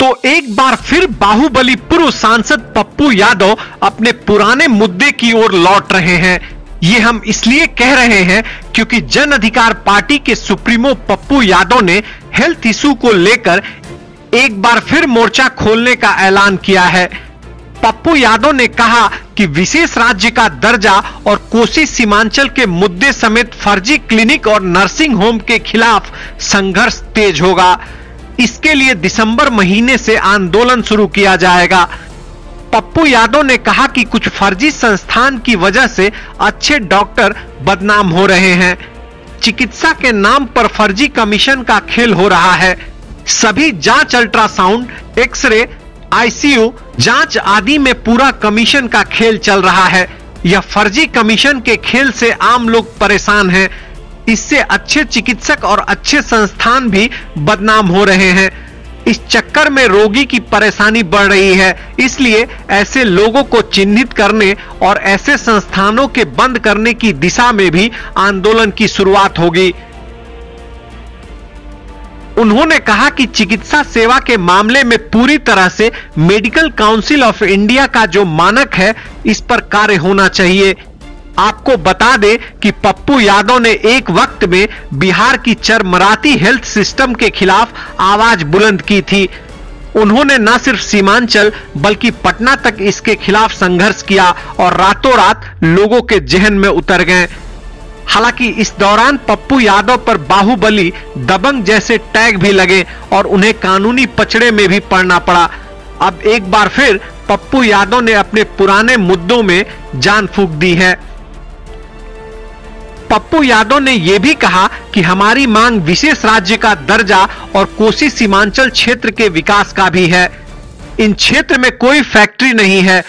तो एक बार फिर बाहुबली पूर्व सांसद पप्पू यादव अपने पुराने मुद्दे की ओर लौट रहे हैं। ये हम इसलिए कह रहे हैं क्योंकि जन अधिकार पार्टी के सुप्रीमो पप्पू यादव ने हेल्थ इशू को लेकर एक बार फिर मोर्चा खोलने का ऐलान किया है। पप्पू यादव ने कहा कि विशेष राज्य का दर्जा और कोसी सीमांचल के मुद्दे समेत फर्जी क्लिनिक और नर्सिंग होम के खिलाफ संघर्ष तेज होगा। इसके लिए दिसंबर महीने से आंदोलन शुरू किया जाएगा। पप्पू यादव ने कहा कि कुछ फर्जी संस्थान की वजह से अच्छे डॉक्टर बदनाम हो रहे हैं। चिकित्सा के नाम पर फर्जी कमीशन का खेल हो रहा है। सभी जाँच अल्ट्रासाउंड, एक्सरे, आईसीयू, जाँच आदि में पूरा कमीशन का खेल चल रहा है। यह फर्जी कमीशन के खेल से आम लोग परेशान हैं। इससे अच्छे चिकित्सक और अच्छे संस्थान भी बदनाम हो रहे हैं। इस चक्कर में रोगी की परेशानी बढ़ रही है, इसलिए ऐसे लोगों को चिन्हित करने और ऐसे संस्थानों के बंद करने की दिशा में भी आंदोलन की शुरुआत होगी। उन्होंने कहा कि चिकित्सा सेवा के मामले में पूरी तरह से मेडिकल काउंसिल ऑफ़ इंडिया का जो मानक है, इस पर कार्य होना चाहिए। आपको बता दें कि पप्पू यादव ने एक वक्त में बिहार की चरमराती हेल्थ सिस्टम के खिलाफ आवाज़ बुलंद की थी। उन्होंने न सिर्फ़ सीमांचल, बल्कि पटना तक इसके खिलाफ संघर्ष किया और रातों रात लोगों के जहन में उतर गए। हालाँकि इस दौरान पप्पू यादव पर बाहुबली, दबंग जैसे टैग भी लगे और उन्हें कानूनी पचड़े में भी पड़ना पड़ा। अब एक बार फिर पप्पू यादव ने अपने पुराने मुद्दों में जान फूक दी है। पप्पू यादव ने यह भी कहा कि हमारी मांग विशेष राज्य का दर्जा और कोसी सीमांचल क्षेत्र के विकास का भी है। इन क्षेत्र में कोई फैक्ट्री नहीं है।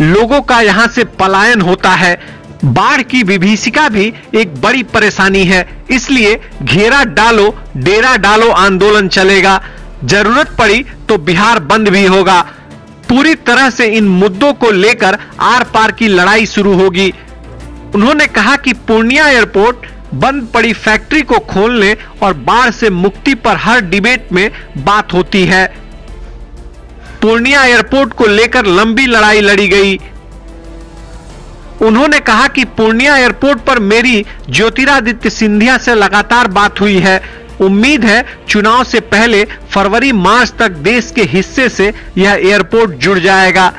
लोगों का यहाँ से पलायन होता है। बाढ़ की विभीषिका भी एक बड़ी परेशानी है। इसलिए घेरा डालो, डेरा डालो आंदोलन चलेगा। ज़रूरत पड़ी तो बिहार बंद भी होगा। पूरी तरह से इन मुद्दों को लेकर आर पार की लड़ाई शुरू होगी। उन्होंने कहा कि पूर्णिया एयरपोर्ट बंद पड़ी फैक्ट्री को खोलने और बाढ़ से मुक्ति पर हर डिबेट में बात होती है। पूर्णिया एयरपोर्ट को लेकर लंबी लड़ाई लड़ी गई। उन्होंने कहा कि पूर्णिया एयरपोर्ट पर मेरी ज्योतिरादित्य सिंधिया से लगातार बात हुई है। उम्मीद है चुनाव से पहले फरवरी मार्च तक देश के हिस्से से यह एयरपोर्ट जुड़ जाएगा।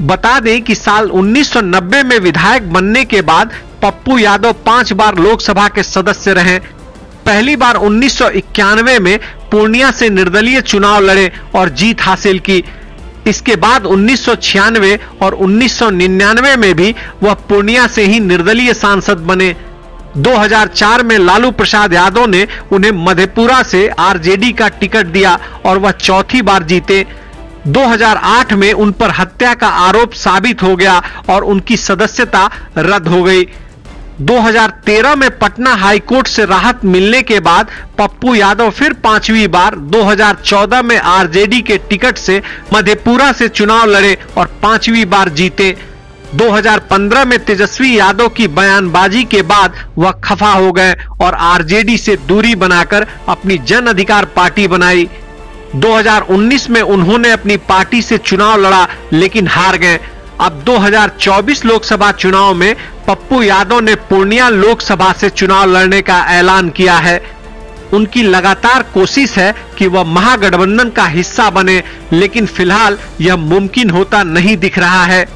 बता दें कि साल 1990 में विधायक बनने के बाद पप्पू यादव पाँच बार लोकसभा के सदस्य रहे। पहली बार उन्नीस सौ इक्यानवे में पूर्णिया से निर्दलीय चुनाव लड़े और जीत हासिल की। इसके बाद 1996 और 1999 में भी वह पूर्णिया से ही निर्दलीय सांसद बने। 2004 में लालू प्रसाद यादव ने उन्हें मधेपुरा से आरजेडी का टिकट दिया और वह चौथी बार जीते। 2008 में उन पर हत्या का आरोप साबित हो गया और उनकी सदस्यता रद्द हो गई। 2013 में पटना हाईकोर्ट से राहत मिलने के बाद पप्पू यादव फिर पांचवी बार 2014 में आरजेडी के टिकट से मधेपुरा से चुनाव लड़े और पांचवी बार जीते। 2015 में तेजस्वी यादव की बयानबाजी के बाद वह खफा हो गए और आरजेडी से दूरी बनाकर अपनी जन अधिकार पार्टी बनाई। 2019 में उन्होंने अपनी पार्टी से चुनाव लड़ा, लेकिन हार गए। अब 2024 लोकसभा चुनाव में पप्पू यादव ने पूर्णिया लोकसभा से चुनाव लड़ने का ऐलान किया है। उनकी लगातार कोशिश है कि वह महागठबंधन का हिस्सा बने, लेकिन फ़िलहाल यह मुमकिन होता नहीं दिख रहा है।